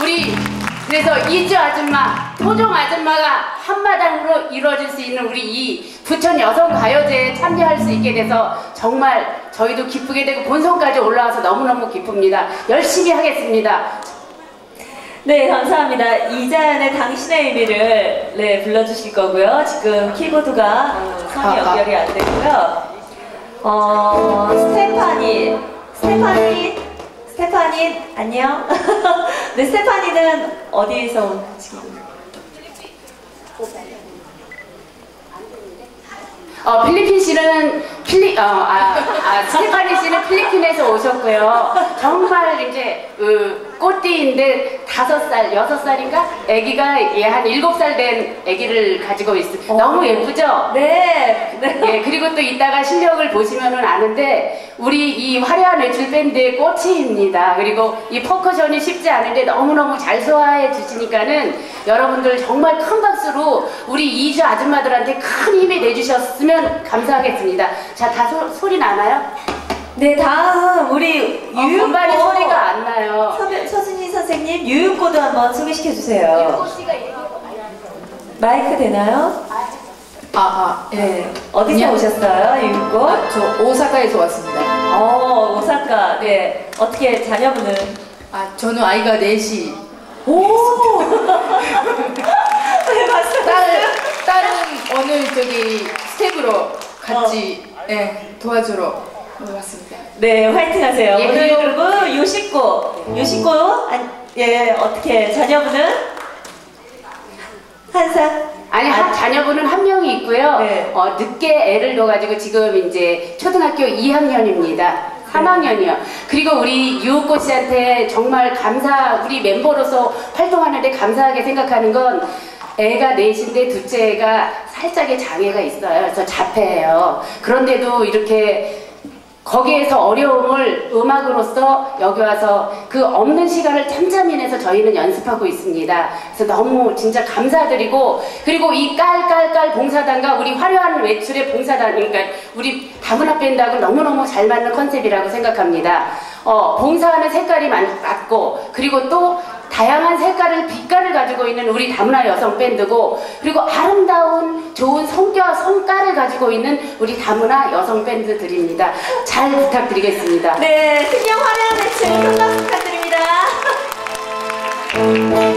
우리 그래서 이주 아줌마, 토종 아줌마가 한마당으로 이루어질 수 있는 우리 이 부천 여성 가요제에 참여할 수 있게 돼서 정말 저희도 기쁘게 되고 본선까지 올라와서 너무너무 기쁩니다. 열심히 하겠습니다. 네, 감사합니다. 이자연의 당신의 의미를 네, 불러주실 거고요. 지금 키보드가 선이 연결이 안 되고요. 어, 스테파니, 스테파니, 스테파니, 안녕. 네, 스테파니는 어디에서 온- 지금? 어, 필리핀 씨는 필리, 어, 아, 아, 스테파니 씨는 필리핀에서 오셨고요. 정말 이제, 그, 꽃띠인데, 다섯 살, 여섯 살인가? 아기가 예, 한 일곱 살 된 아기를 가지고 있어요. 너무 예쁘죠? 네, 네. 예, 그리고 또 이따가 실력을 보시면은 아는데, 우리 이 화려한 외출 밴드의 꽃이입니다. 그리고 이 퍼커션이 쉽지 않은데 너무너무 잘 소화해 주시니까는 여러분들 정말 큰 박수로 우리 이주 아줌마들한테 큰 힘이 내주셨으면 감사하겠습니다. 자, 다 소, 소리 나나요? 네, 다음, 우리 어, 유윤 건반이 소리가 안 나요. 서, 선생님, 유윤고도 한번 소개시켜 주세요. 마이크 되나요? 아, 아, 예. 네. 어디서 안녕. 오셨어요, 유윤고? 아, 저 오사카에서 왔습니다. 어, 오사카. 네. 어떻게 자녀분은? 아, 저는 아이가 넷이. 오! 네, 맞습니다. 딸, 딸은 오늘 저기 스텝으로 같이 예, 도와주러 왔습니다. 네, 화이팅 하세요. 예, 오늘 그리고- 요식고. 요식고, 안, 예, 어떻게, 자녀분은? 한 살? 아니 한 자녀분은 한 명이 있고요. 네. 어, 늦게 애를 둬가지고 지금 이제 초등학교 2학년입니다. 3학년이요. 그리고 우리 유옥고 씨한테 정말 감사, 우리 멤버로서 활동하는데 감사하게 생각하는 건 애가 넷인데 둘째 애가 살짝의 장애가 있어요. 그래서 자폐예요. 그런데도 이렇게 거기에서 어려움을 음악으로서 여기 와서 그 없는 시간을 참참히 내서 저희는 연습하고 있습니다. 그래서 너무 진짜 감사드리고 그리고 이 깔깔깔 봉사단과 우리 화려한 외출의 봉사단 그러니까 우리 다문화 밴드하고 너무너무 잘 맞는 컨셉이라고 생각합니다. 어, 봉사하는 색깔이 맞- 맞고 그리고 또 다양한 색깔을 빛깔을 가지고 있는 우리 다문화 여성 밴드고 그리고 아름다운 좋은 성격 성깔을 가지고 있는 우리 다문화 여성 밴드들입니다. 잘 부탁드리겠습니다. 네, 승영 화려한 큰 박수 부탁드립니다.